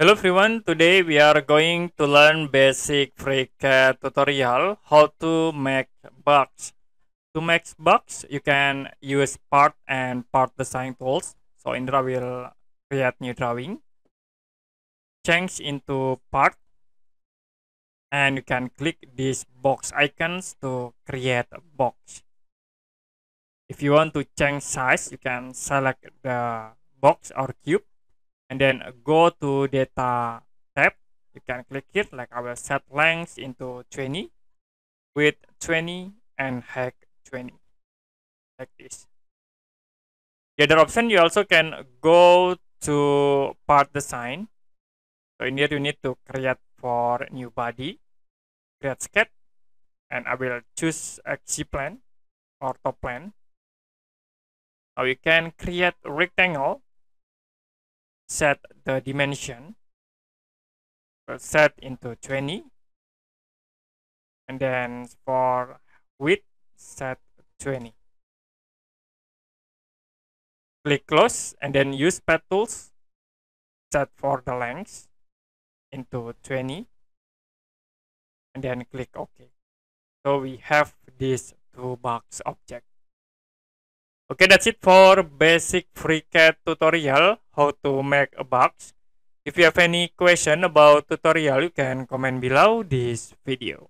Hello everyone, today we are going to learn basic FreeCAD tutorial how to make box. To make box, you can use part and part design tools. So Indra will create new drawing, change into part, and you can click these box icons to create a box. If you want to change size, you can select the box or cube and then go to data tab. You can click it like I will set length into 20 width 20 and height 20 like this. The other option you also can go to part design. So in here you need to create for new body create sketch and I will choose XY plan or top plan. Now you can create rectangle set the dimension. Set into 20 and then for width set 20 click close and then use pad tools. Set for the length into 20 and then click ok. So we have this two box object Okay, that's it for basic FreeCAD tutorial, how to make a box. If you have any question about tutorial, you can comment below this video.